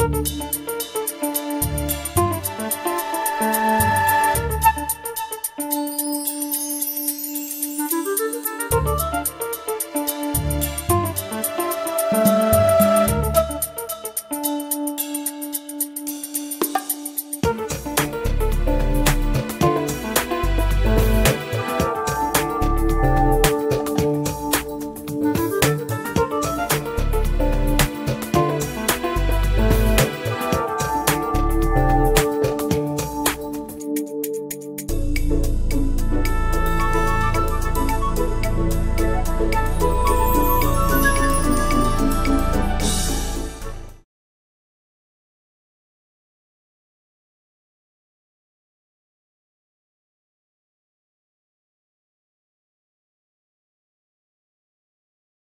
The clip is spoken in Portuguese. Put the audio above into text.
Música